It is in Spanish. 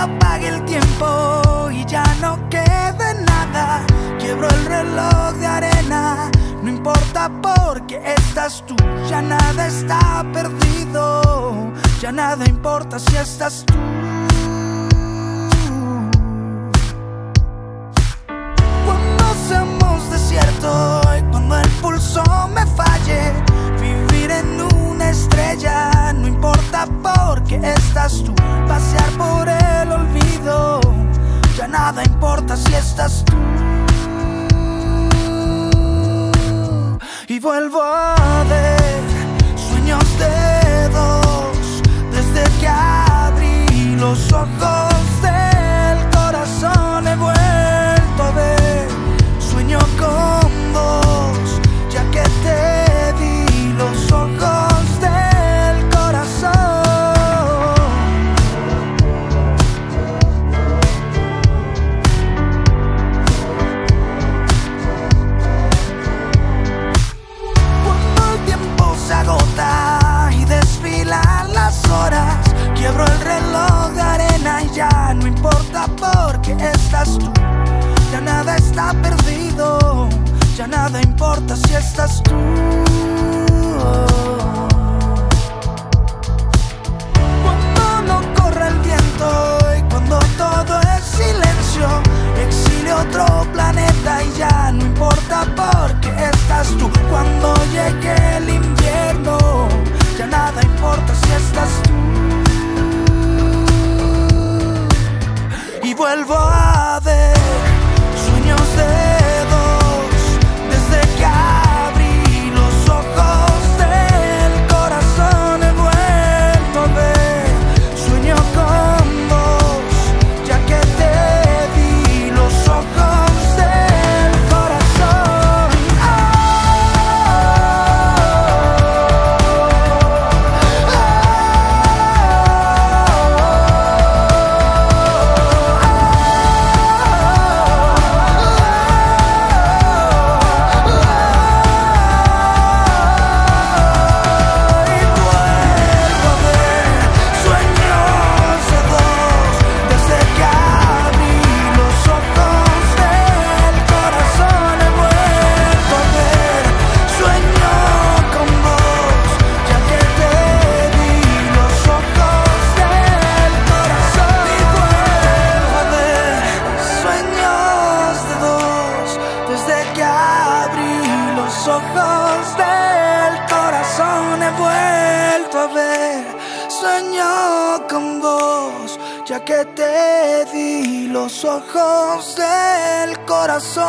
apague el tiempo y ya no quede nada. Quiebro el reloj de arena, no importa porque estás tú, ya nada está perdido, ya nada importa si estás tú. Cuando seamos desierto y cuando el pulso me falle, vivir en una estrella, no importa porque estás tú nada importa si estás tú. y vuelvo a quiebro el reloj de arena y ya no importa porque estás tú. Ya nada está perdido, ya nada importa si estás tú. Los ojos del corazón he vuelto a ver. Sueño con vos ya que te di los ojos del corazón